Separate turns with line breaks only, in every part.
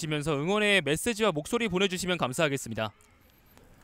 보내주시면서 응원의 메시지와 목소리 보내주시면 감사하겠습니다.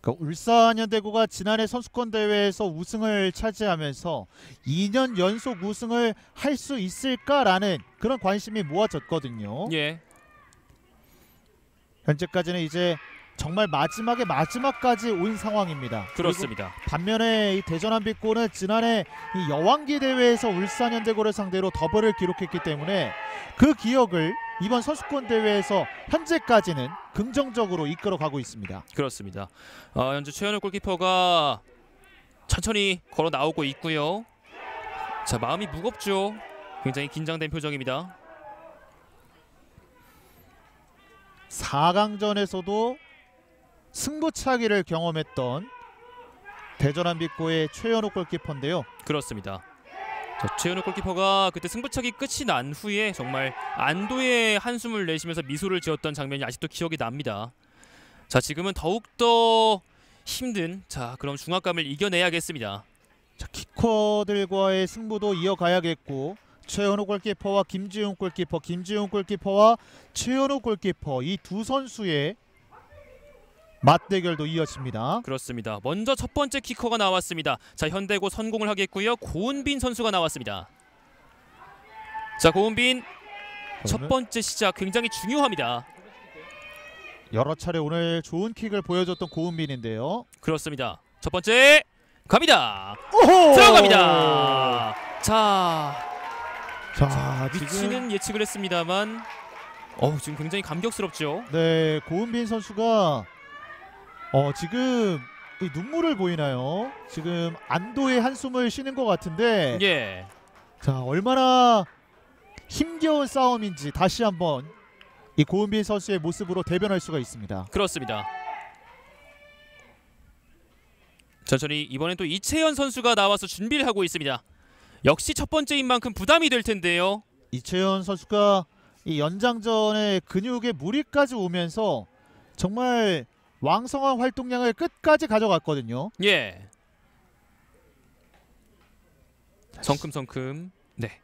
그러니까 울산현대고가 지난해 선수권 대회에서 우승을 차지하면서 2년 연속 우승을 할 수 있을까라는 그런 관심이 모아졌거든요.
예,
현재까지는 이제 정말 마지막에 마지막까지 온 상황입니다.
그렇습니다.
반면에 이 대전 한빛고는 지난해 이 여왕기 대회에서 울산 현대고를 상대로 더블을 기록했기 때문에 그 기억을 이번 선수권 대회에서 현재까지는 긍정적으로 이끌어가고 있습니다.
그렇습니다. 어, 현재 최현우 골키퍼가 천천히 걸어 나오고 있고요. 자 마음이 무겁죠. 굉장히 긴장된 표정입니다.
4강전에서도 승부차기를 경험했던 대전한빛고의 최현욱 골키퍼인데요.
그렇습니다. 자, 최현우 골키퍼가 그때 승부차기 끝이 난 후에 정말 안도의 한숨을 내쉬면서 미소를 지었던 장면이 아직도 기억이 납니다. 자 지금은 더욱더 힘든 자 그럼 중압감을 이겨내야겠습니다.
자, 키커들과의 승부도 이어가야겠고 최현욱 골키퍼와 김지훈 골키퍼, 김지훈 골키퍼와 최현욱 골키퍼 이 두 선수의 맞대결도 이어집니다.
그렇습니다. 먼저 첫 번째 키커가 나왔습니다. 자 현대고 선공을 하겠고요. 고은빈 선수가 나왔습니다. 자 고은빈 첫 번째 시작 굉장히 중요합니다.
여러 차례 오늘 좋은 킥을 보여줬던 고은빈인데요.
그렇습니다. 첫 번째 갑니다.
오호!
들어갑니다. 자
자, 지금
위치는 예측을 했습니다만 어 지금 굉장히 감격스럽죠.
네 고은빈 선수가 어 지금 이 눈물을 보이나요? 지금 안도의 한숨을 쉬는 것 같은데
예.
자 얼마나 힘겨운 싸움인지 다시 한번 이 고은빈 선수의 모습으로 대변할 수가 있습니다.
그렇습니다. 천천히 이번엔 또 이채연 선수가 나와서 준비를 하고 있습니다. 역시 첫 번째인 만큼 부담이 될 텐데요.
이채연 선수가 이 연장전에 근육에 무리까지 오면서 정말 왕성한 활동량을 끝까지 가져갔거든요.
예. 성큼성큼 네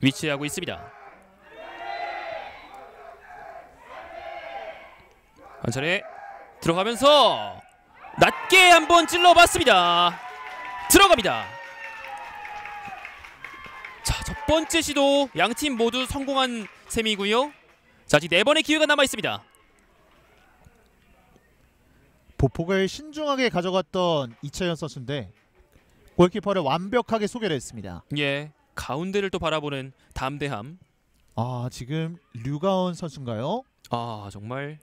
위치하고 있습니다. 한 차례 들어가면서 낮게 한번 찔러봤습니다. 들어갑니다. 자, 첫 번째 시도 양 팀 모두 성공한 셈이고요. 자, 아직 네 번의 기회가 남아 있습니다.
보폭을 신중하게 가져갔던 이채연 선수인데 골키퍼를 완벽하게 소개를 했습니다.
예, 가운데를 또 바라보는 담대함.
아 지금 류가온 선수인가요?
아, 정말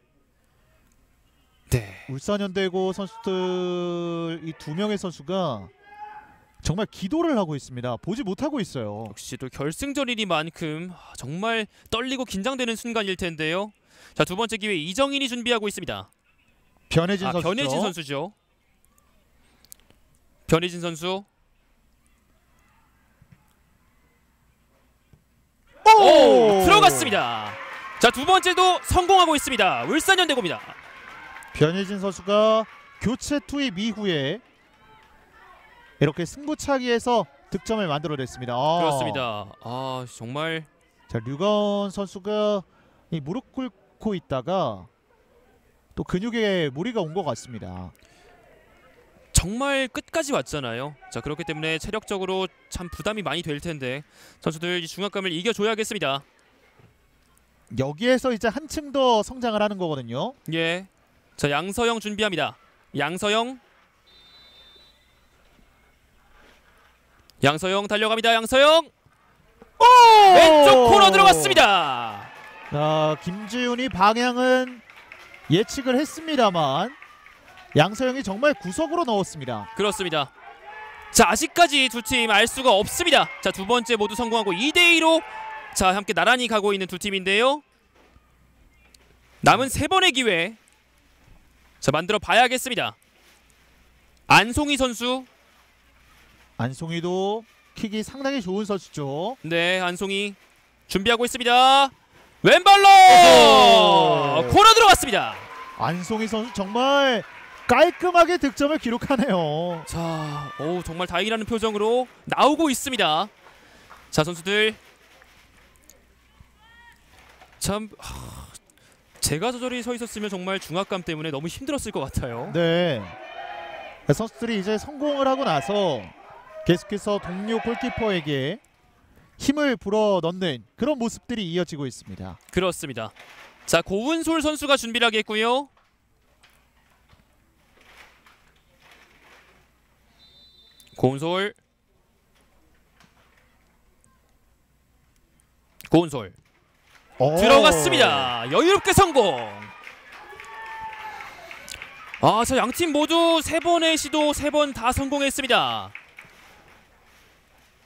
네.
울산현대고 선수들 이 두 명의 선수가 정말 기도를 하고 있습니다. 보지 못하고 있어요.
역시 또 결승전이니만큼 정말 떨리고 긴장되는 순간일 텐데요. 자, 두 번째 기회 이정인이 준비하고 있습니다.
변혜진
아,
선수.
변혜진 선수죠. 변혜진 선수. 오! 들어갔습니다. 자, 두 번째도 성공하고 있습니다. 울산현대고입니다.
변혜진 선수가 교체 투입 이후에 이렇게 승부차기에서 득점을 만들어냈습니다. 아.
그렇습니다. 아, 정말
자 류건 선수가 이 무릎 꿇고 있다가 또 근육에 무리가 온 것 같습니다.
정말 끝까지 왔잖아요. 자, 그렇기 때문에 체력적으로 참 부담이 많이 될 텐데 선수들 이 중압감을 이겨줘야겠습니다.
여기에서 이제 한층 더 성장을 하는 거거든요.
예. 자, 양서영 준비합니다. 양서영. 양서영 달려갑니다. 양서영. 왼쪽 코너 들어갔습니다.
자 김지훈이 방향은 예측을 했습니다만 양서영이 정말 구석으로 넣었습니다.
그렇습니다. 자, 아직까지 두 팀 알 수가 없습니다. 자, 두 번째 모두 성공하고 2대 2로 자, 함께 나란히 가고 있는 두 팀인데요. 남은 세 번의 기회. 자, 만들어 봐야겠습니다. 안송이 선수.
안송이도 킥이 상당히 좋은 선수죠.
네, 안송이 준비하고 있습니다. 왼발로. 코너 들어갔습니다.
안송이 선수 정말 깔끔하게 득점을 기록하네요.
자, 오 정말 다행이라는 표정으로 나오고 있습니다. 자, 선수들 참 하, 제가 저 자리에 서 있었으면 정말 중압감 때문에 너무 힘들었을 것 같아요.
네. 선수들이 이제 성공을 하고 나서 계속해서 동료 골키퍼에게 힘을 불어 넣는 그런 모습들이 이어지고 있습니다.
그렇습니다. 자 고은솔 선수가 준비를 하겠고요. 고은솔 고은솔
오.
들어갔습니다. 여유롭게 성공. 아, 저양팀 모두 세 번의 시도 세 번 다 성공했습니다.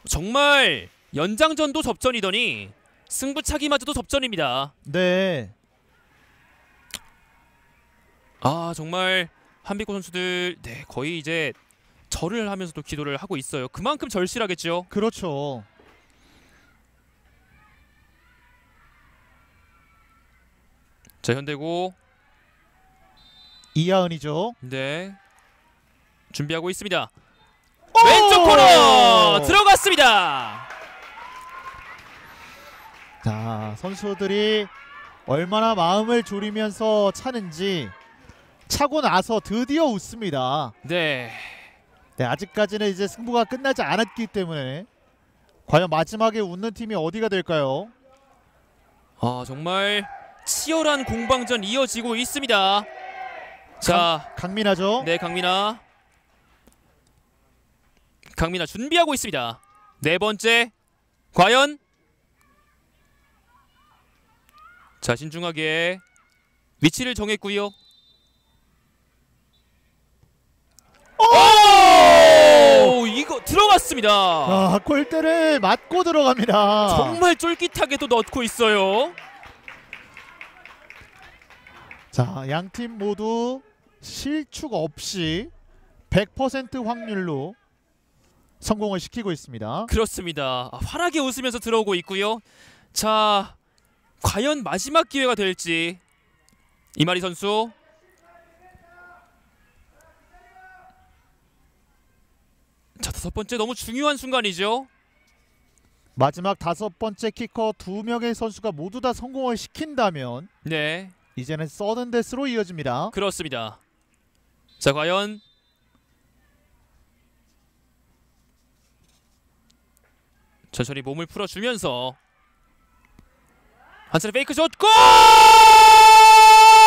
정말 연장전도 접전이더니 승부차기마저도 접전입니다.
네.
아, 정말 한비코 선수들 네, 거의 이제 절을 하면서도 기도를 하고 있어요. 그만큼 절실하겠죠.
그렇죠.
자, 현대고
이하은이죠.
네. 준비하고 있습니다.
오!
왼쪽 코너 들어갔습니다.
자, 선수들이 얼마나 마음을 졸이면서 차는지 차고 나서 드디어 웃습니다.
네.
네, 아직까지는 이제 승부가 끝나지 않았기 때문에 과연 마지막에 웃는 팀이 어디가 될까요?
아 정말 치열한 공방전 이어지고 있습니다. 자,
강민아죠.
네 강민아, 강민아 준비하고 있습니다. 네 번째, 과연 자 신중하게 위치를 정했고요. 오! 이거 들어갔습니다.
아, 골대를 맞고 들어갑니다.
정말 쫄깃하게도 넣고 있어요.
자, 양 팀 모두 실축 없이 100% 확률로 성공을 시키고 있습니다.
그렇습니다. 아, 환하게 웃으면서 들어오고 있고요. 자, 과연 마지막 기회가 될지 이마리 선수. 자, 다섯 번째 너무 중요한 순간이죠.
마지막 다섯 번째 키커 두 명의 선수가 모두 다 성공을 시킨다면
네,
이제는 서든 데스로 이어집니다.
그렇습니다. 자, 과연 천천히 몸을 풀어주면서 한 차례 페이크 줬고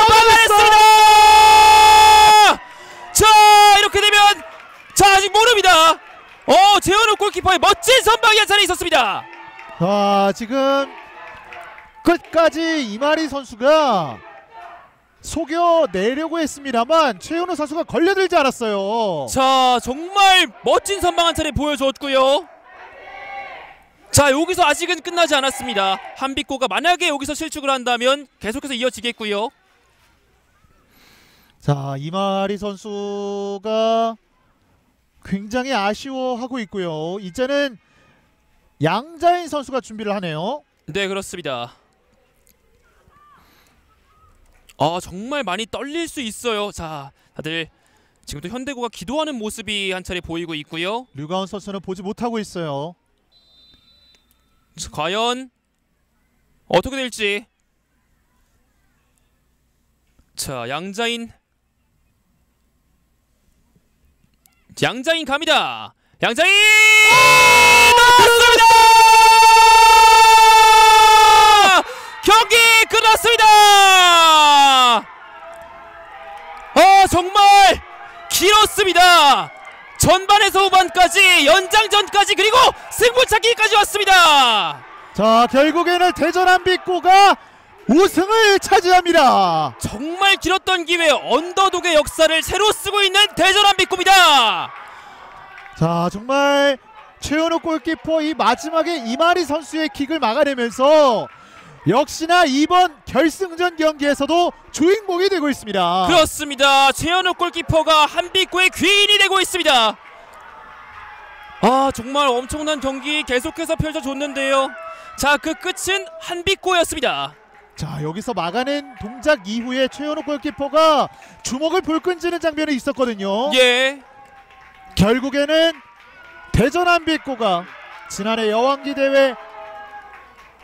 막아냈습니다. 자 이렇게 되면 자 아직 모릅니다. 어 재현우 골키퍼의 멋진 선방이 한 차례 있었습니다.
아, 지금 끝까지 이마리 선수가 속여 내려고 했습니다만 최현우 선수가 걸려들지 않았어요.
자 정말 멋진 선방 한 차례 보여줬고요. 자 여기서 아직은 끝나지 않았습니다. 한빛고가 만약에 여기서 실축을 한다면 계속해서 이어지겠고요.
자, 이마리 선수가 굉장히 아쉬워하고 있고요. 이제는 양자인 선수가 준비를 하네요.
네 그렇습니다. 아 정말 많이 떨릴 수 있어요. 자 다들 지금도 현대고가 기도하는 모습이 한 차례 보이고 있고요.
류가운 선수는 보지 못하고 있어요.
자, 과연 어떻게 될지. 자 양자인 양자인 갑니다. 양자인 나왔습니다. 경기 끝났습니다. 아 정말 길었습니다. 전반에서 후반까지 연장전까지 그리고 승부차기까지 왔습니다.
자, 결국에는 대전 한빛고가 우승을 차지합니다.
정말 길었던 기회 언더독의 역사를 새로 쓰고 있는 대전 한빛고입니다.
자, 정말 최현우 골키퍼 이 마지막에 이마리 선수의 킥을 막아내면서 역시나 이번 결승전 경기에서도 주인공이 되고 있습니다.
그렇습니다. 최현우 골키퍼가 한빛고의 귀인이 되고 있습니다. 아 정말 엄청난 경기 계속해서 펼쳐줬는데요. 자 그 끝은 한빛고였습니다.
자, 여기서 막아낸 동작 이후에 최현우 골키퍼가 주먹을 불끈지는 장면이 있었거든요.
예.
결국에는 대전 한빛고가 지난해 여왕기 대회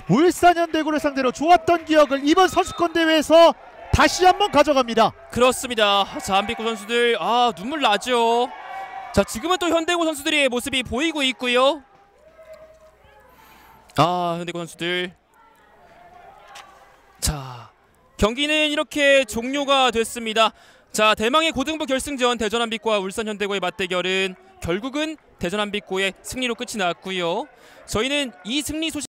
울산 현대구를 상대로 좋았던 기억을 이번 선수권 대회에서 다시 한번 가져갑니다.
그렇습니다. 자 한빛고 선수들 아 눈물 나죠. 자 지금은 또 현대고 선수들의 모습이 보이고 있고요. 아 현대고 선수들 자 경기는 이렇게 종료가 됐습니다. 자 대망의 고등부 결승전 대전 한빛고와 울산 현대고의 맞대결은 결국은 대전 한빛고의 승리로 끝이 났고요. 저희는 이 승리 소식